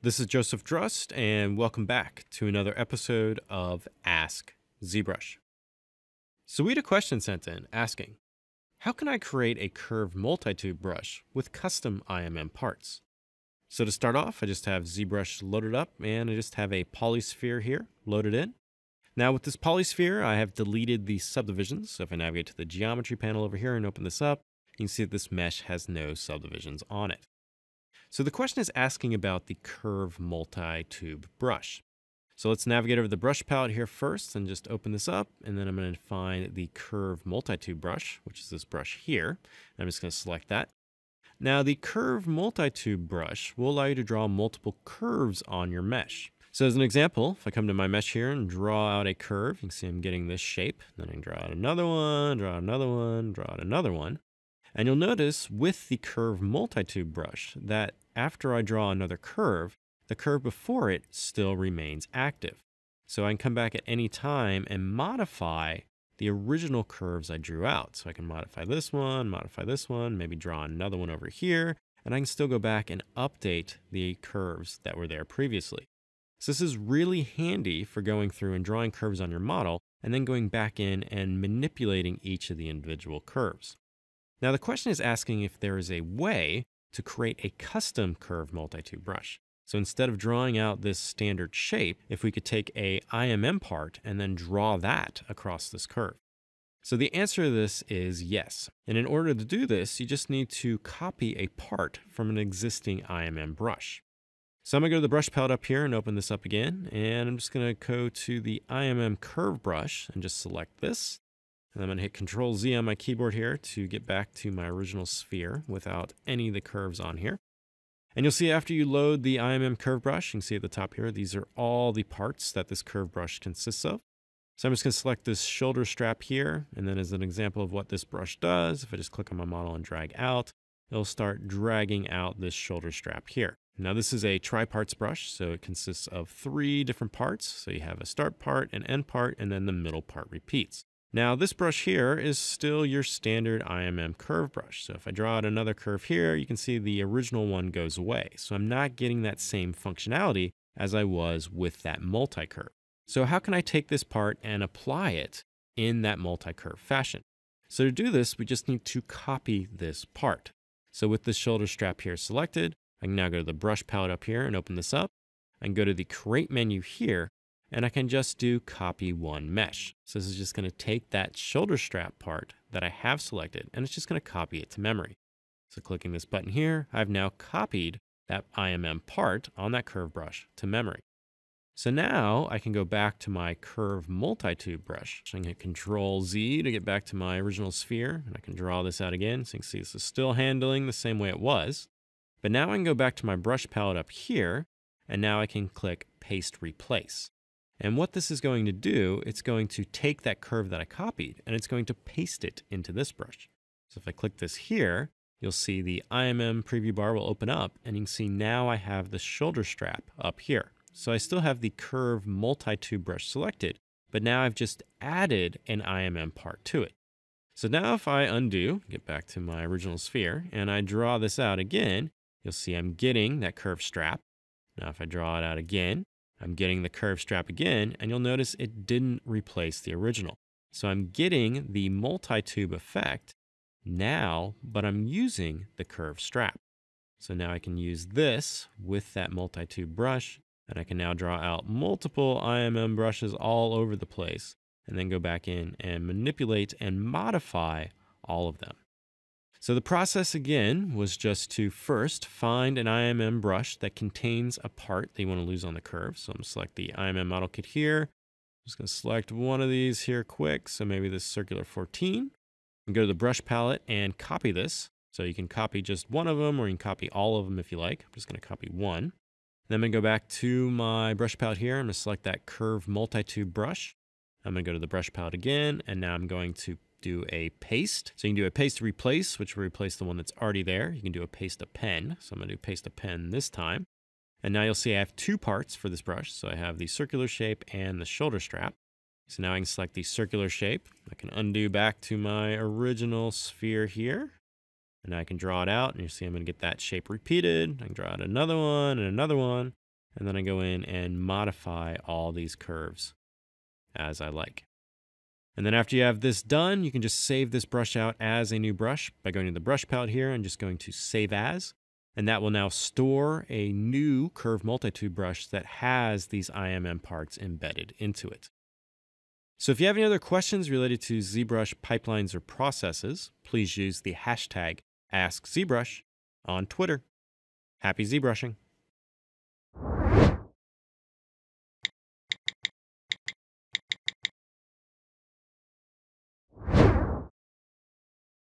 This is Joseph Drust, and welcome back to another episode of Ask ZBrush. So we had a question sent in asking, how can I create a curved multi-tube brush with custom IMM parts? So to start off, I just have ZBrush loaded up, and I just have a polysphere here loaded in. Now with this polysphere, I have deleted the subdivisions. So if I navigate to the geometry panel over here and open this up, you can see that this mesh has no subdivisions on it. So the question is asking about the curve multi-tube brush. So let's navigate over the brush palette here first and just open this up. And then I'm going to find the curve multi-tube brush, which is this brush here. I'm just going to select that. Now the curve multi-tube brush will allow you to draw multiple curves on your mesh. So as an example, if I come to my mesh here and draw out a curve, you can see I'm getting this shape. Then I can draw out another one, draw out another one, draw out another one. And you'll notice with the curve multi-tube brush that after I draw another curve, the curve before it still remains active. So I can come back at any time and modify the original curves I drew out. So I can modify this one, modify this one, maybe draw another one over here, and I can still go back and update the curves that were there previously. So this is really handy for going through and drawing curves on your model and then going back in and manipulating each of the individual curves. Now the question is asking if there is a way to create a custom curve multi-tube brush. So instead of drawing out this standard shape, if we could take a IMM part and then draw that across this curve. So the answer to this is yes. And in order to do this, you just need to copy a part from an existing IMM brush. So I'm gonna go to the brush palette up here and open this up again. And I'm just gonna go to the IMM curve brush and just select this. And I'm going to hit Control Z on my keyboard here to get back to my original sphere without any of the curves on here. And you'll see after you load the IMM curve brush, you can see at the top here, these are all the parts that this curve brush consists of. So I'm just going to select this shoulder strap here. And then as an example of what this brush does, if I just click on my model and drag out, it'll start dragging out this shoulder strap here. Now this is a tri-parts brush, so it consists of three different parts. So you have a start part, an end part, and then the middle part repeats. Now this brush here is still your standard IMM curve brush. So if I draw out another curve here, you can see the original one goes away. So I'm not getting that same functionality as I was with that multi-curve. So how can I take this part and apply it in that multi-curve fashion? So to do this, we just need to copy this part. So with the shoulder strap here selected, I can now go to the brush palette up here and open this up. Can go to the create menu here and I can just do copy one mesh. So this is just going to take that shoulder strap part that I have selected and it's just going to copy it to memory. So clicking this button here, I've now copied that IMM part on that curve brush to memory. So now I can go back to my curve multi-tube brush. So I can hit Control Z to get back to my original sphere and I can draw this out again. So you can see this is still handling the same way it was. But now I can go back to my brush palette up here and now I can click Paste Replace. And what this is going to do, it's going to take that curve that I copied and it's going to paste it into this brush. So if I click this here, you'll see the IMM preview bar will open up and you can see now I have the shoulder strap up here. So I still have the curve multi-tube brush selected, but now I've just added an IMM part to it. So now if I undo, get back to my original sphere, and I draw this out again, you'll see I'm getting that curve strap. Now if I draw it out again, I'm getting the curve strap again, and you'll notice it didn't replace the original. So I'm getting the multi-tube effect now, but I'm using the curve strap. So now I can use this with that multi-tube brush, and I can now draw out multiple IMM brushes all over the place, and then go back in and manipulate and modify all of them. So the process again was just to first find an IMM brush that contains a part that you want to lose on the curve. So I'm going to select the IMM model kit here. I'm just going to select one of these here quick. So maybe this circular 14. And go to the brush palette and copy this. So you can copy just one of them or you can copy all of them if you like. I'm just going to copy one. Then I'm going to go back to my brush palette here. I'm going to select that curve multi-tube brush. I'm going to go to the brush palette again, and now I'm going to do a paste. So you can do a paste replace, which will replace the one that's already there. You can do a paste append. So I'm going to do paste append this time. And now you'll see I have two parts for this brush. So I have the circular shape and the shoulder strap. So now I can select the circular shape. I can undo back to my original sphere here. And I can draw it out and you see I'm going to get that shape repeated. I can draw out another one and another one. And then I go in and modify all these curves as I like. And then after you have this done, you can just save this brush out as a new brush by going to the brush palette here and just going to save as. And that will now store a new curve multi-tube brush that has these IMM parts embedded into it. So if you have any other questions related to ZBrush pipelines or processes, please use the hashtag AskZBrush on Twitter. Happy ZBrushing!